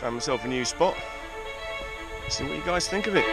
Found myself a new spot. See what you guys think of it.